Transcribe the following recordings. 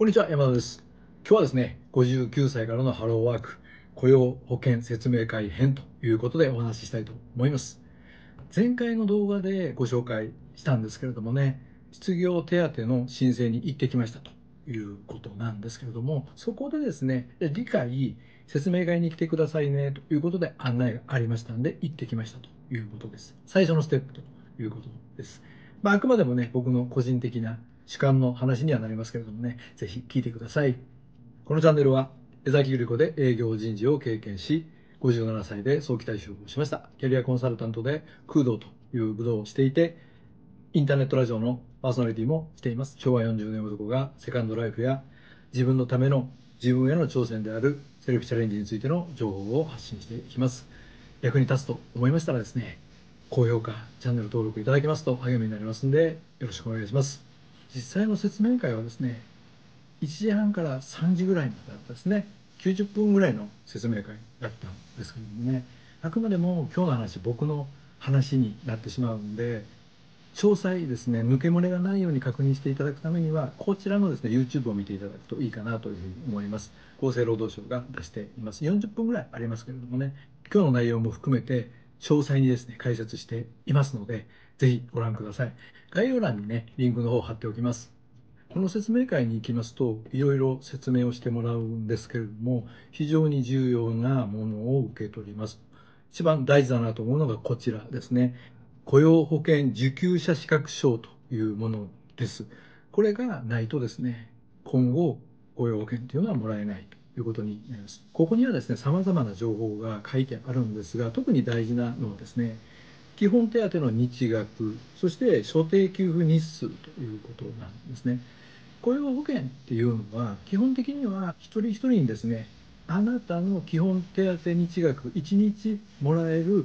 こんにちは、山田です。今日はですね、59歳からのハローワーク雇用保険説明会編ということでお話ししたいと思います。前回の動画でご紹介したんですけれどもね、失業手当の申請に行ってきましたということなんですけれども、そこでですね、理解、説明会に来てくださいねということで案内がありましたんで行ってきましたということです。最初のステップということです。まあ、あくまでもね、僕の個人的な主観の話にはなりますけれどもね、ぜひ聞いてください。このチャンネルは、江崎ゆり子で営業人事を経験し、57歳で早期退職をしました。キャリアコンサルタントで空洞という武道をしていて、インターネットラジオのパーソナリティもしています。昭和40年男がセカンドライフや自分のための自分への挑戦であるセルフチャレンジについての情報を発信していきます。役に立つと思いましたらですね、高評価、チャンネル登録いただけますと励みになりますんで、よろしくお願いします。実際の説明会はですね、1時半から3時ぐらいまでだったですね。90分ぐらいの説明会だったんですけどもね、あくまでも今日の話、僕の話になってしまうんで、詳細ですね、抜け漏れがないように確認していただくためには、こちらのですね、YouTube を見ていただくといいかなというふうに思います。厚生労働省が出しています。40分ぐらいありますけれどもね、今日の内容も含めて、詳細にですね、解説していますので、ぜひご覧ください。概要欄にね、リンクの方を貼っておきます。この説明会に行きますと、いろいろ説明をしてもらうんですけれども、非常に重要なものを受け取ります。一番大事だなと思うのがこちらですね。雇用保険受給者資格証というものです。これがないとですね、今後雇用保険というのはもらえないということになります。ここにはですね、様々な情報が書いてあるんですが、特に大事なのはですね、基本手当の日額、そして所定給付日数ということなんですね。雇用保険っていうのは、基本的には一人一人にですね、あなたの基本手当日額、1日もらえる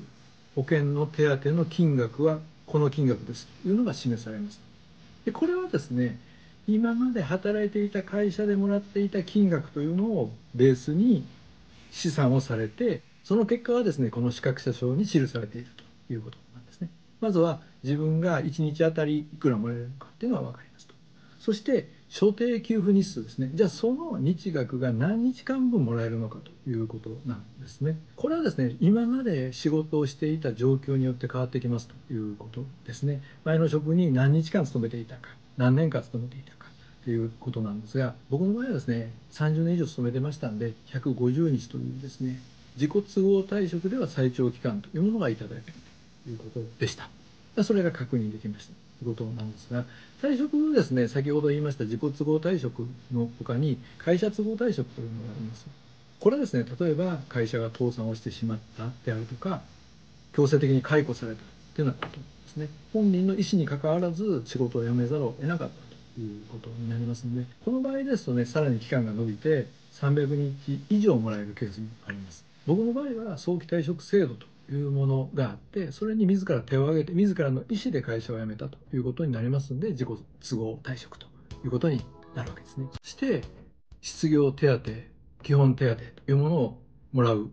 保険の手当の金額はこの金額ですというのが示されます。でこれはですね、今まで働いていた会社でもらっていた金額というのをベースに試算をされて、その結果はですね、この資格者証に記されているということなんですね。まずは自分が1日あたりいくらもらえるかっていうのは分かりますと。そして、所定給付日数ですね。じゃあその日額が何日間分もらえるのかということなんですね。これはですね、今まで仕事をしていた状況によって変わってきますということですね。前の職に何日間勤めていたか、何年間勤めていたかということなんですが、僕の場合はですね、30年以上勤めてましたんで、150日というですね、自己都合退職では最長期間というものがいただいているということでした。それが確認できました。ということなんですが、退職ですね、先ほど言いました自己都合退職の他に会社都合退職というのがあります。これはですね、例えば会社が倒産をしてしまったであるとか、強制的に解雇されたというようなことですね。本人の意思に関わらず仕事を辞めざるを得なかったということになりますので、この場合ですとね、さらに期間が伸びて300日以上もらえるケースもあります。僕の場合は早期退職制度というものがあって、それに自ら手を挙げて、自らの意思で会社を辞めたということになりますので、自己都合退職ということになるわけですね。そして、失業手当、基本手当というものをもらう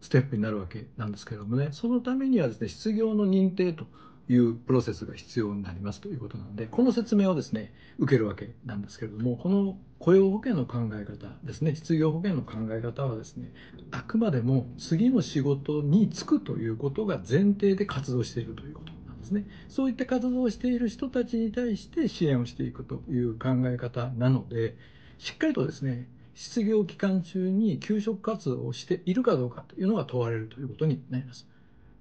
ステップになるわけなんですけれどもね、そのためにはですね、失業の認定というプロセスが必要になりますということなので、この説明をですね、受けるわけなんですけれども、この雇用保険の考え方ですね、失業保険の考え方はですね、あくまでも次の仕事に就くということが前提で活動しているということなんですね。そういった活動をしている人たちに対して支援をしていくという考え方なので、しっかりとですね、失業期間中に求職活動をしているかどうかというのが問われるということになります。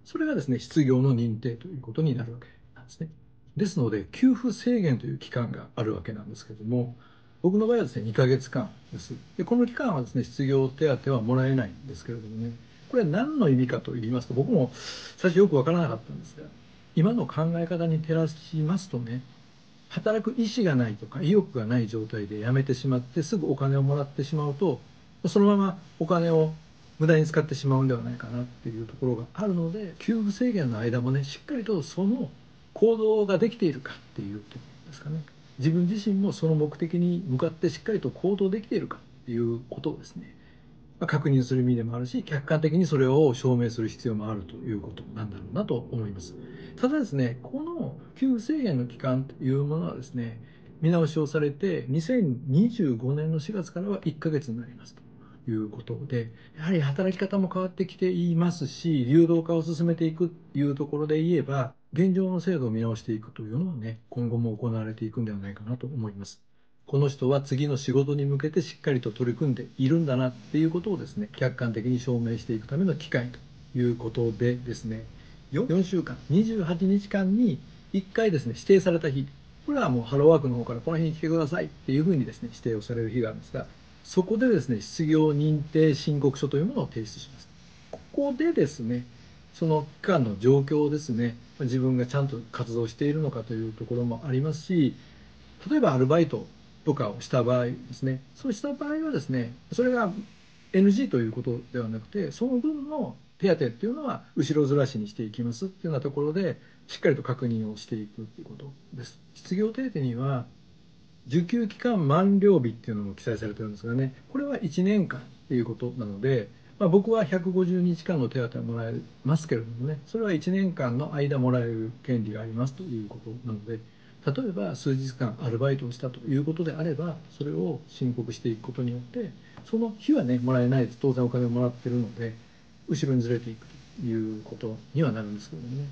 それがですね、失業の認定ということになるわけなんですね。ですので、給付制限という期間があるわけなんですけれども、僕の場合はですね、2ヶ月間です。で、この期間はですね、失業手当はもらえないんですけれどもね、これは何の意味かと言いますと、僕も最初よくわからなかったんですが、今の考え方に照らしますとね、働く意思がないとか意欲がない状態で辞めてしまってすぐお金をもらってしまうと、そのままお金を無駄に使ってしまうんではないかなっていうところがあるので、給付制限の間もね、しっかりとその行動ができているかっていうところですかね。自分自身もその目的に向かってしっかりと行動できているかっていうことをですね、まあ、確認する意味でもあるし、客観的にそれを証明する必要もあるということなんだろうなと思います。ただですね、この給付制限の期間というものはですね、見直しをされて2025年の4月からは1ヶ月になりますということでやはり働き方も変わってきていますし流動化を進めていくというところで言えば現状の制度を見直していくというのもね今後も行われていくんではないかなと思います。この人は次の仕事に向けてしっかりと取り組んでいるんだなっていうことをですね客観的に証明していくための機会ということでですね 4, 4週間28日間に1回ですね指定された日これはもうハローワークの方からこの日に来てくださいっていうふうにですね指定をされる日があるんですがそこでですね失業認定申告書というものを提出しますここでですねその期間の状況ですね自分がちゃんと活動しているのかというところもありますし例えばアルバイトとかをした場合ですねそうした場合はですねそれが NG ということではなくてその分の手当っていうのは後ろずらしにしていきますっていうようなところでしっかりと確認をしていくということです。失業手当には受給期間満了日っていうのも記載されてるんですがねこれは1年間っていうことなので、まあ、僕は150日間の手当はもらえますけれどもねそれは1年間の間もらえる権利がありますということなので例えば数日間アルバイトをしたということであればそれを申告していくことによってその日はねもらえないです。当然お金をもらってるので後ろにずれていくということにはなるんですけどね。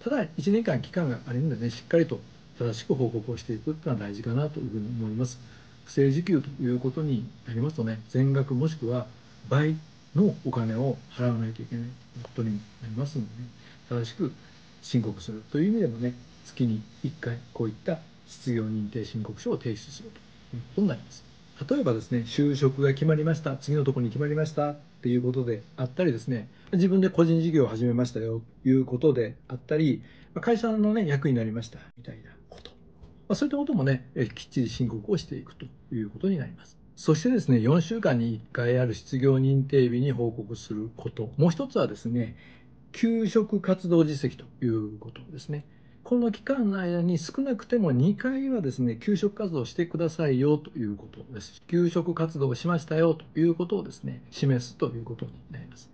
ただ1年間期間があるのでねしっかりと正しく報告をしていくっていうのは大事かなというふうに思います。不正受給ということになりますとね全額もしくは倍のお金を払わないといけないことになりますので、ね、正しく申告するという意味でもね月に1回こういった失業認定申告書を提出するということになります。例えばですね就職が決まりました。次のところに決まりました。っていうことであったりですね自分で個人事業を始めましたよということであったり会社のね役になりましたみたいなこと、まあ、そういったこともねきっちり申告をしていくということになります。そしてですね4週間に1回ある失業認定日に報告すること。もう一つはですね給食活動実績ということですね。この期間の間に少なくても2回はですね、給食活動してくださいよということです。給食活動をしましたよということをですね、示すということになります。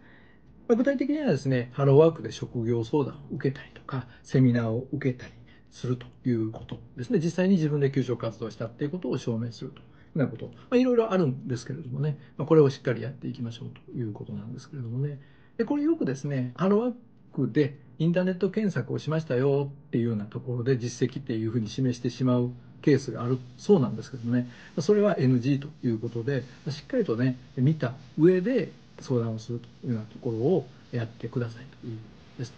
ま具体的にはですね、ハローワークで職業相談を受けたりとか、セミナーを受けたりするということですね。実際に自分で給食活動したっていうことを証明するというようなこと。ま、いろいろあるんですけれどもね、まあ、これをしっかりやっていきましょうということなんですけれどもね。でこれよくですね、ハローワークでインターネット検索をしましたよっていうようなところで実績っていうふうに示してしまうケースがあるそうなんですけどね。それは NG ということでしっかりとね見た上で相談をするというようなところをやってくださいというです。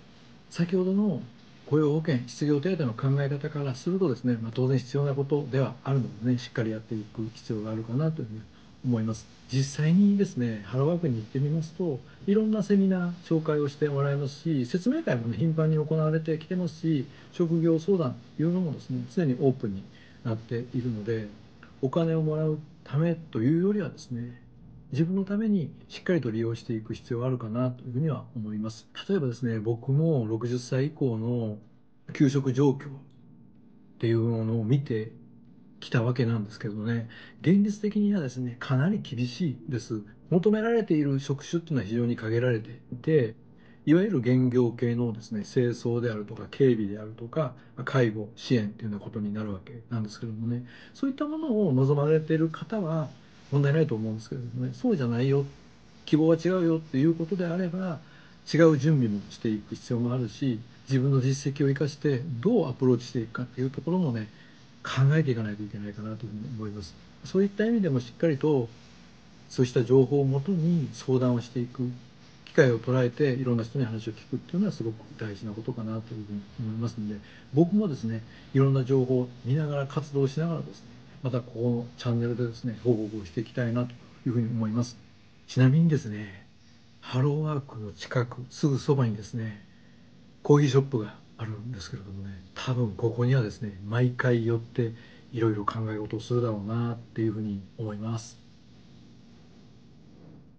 先ほどの雇用保険失業手当の考え方からするとですね、まあ、当然必要なことではあるのでねしっかりやっていく必要があるかなというふうに思います。実際にですねハローワークに行ってみますといろんなセミナー紹介をしてもらいますし説明会もね頻繁に行われてきてますし職業相談というのもですね常にオープンになっているのでお金をもらうためというよりはですね自分のためにしっかりと利用していく必要があるかなというふうには思います。例えばですね僕も60歳以降の給食状況っていうものを見てきたわけなんですけどね。現実的にはですねかなり厳しいです。求められている職種っていうのは非常に限られていていわゆる現業系のですね清掃であるとか警備であるとか介護支援っていうようなことになるわけなんですけどもね。そういったものを望まれている方は問題ないと思うんですけどもね。そうじゃないよ。希望は違うよっていうことであれば違う準備もしていく必要もあるし自分の実績を生かしてどうアプローチしていくかっていうところもね考えていかないといけないかなというふうに思います。そういった意味でもしっかりとそうした情報をもとに相談をしていく機会を捉えていろんな人に話を聞くっていうのはすごく大事なことかなというふうに思いますので僕もですねいろんな情報を見ながら活動しながらですねまたここのチャンネルでですね報告をしていきたいなというふうに思いますちなみにですねハローワークの近くすぐそばにですねコーヒーショップがあるんですけれどもね多分ここにはですね毎回寄っていろいろ考え事をするだろうなっていうふうに思います。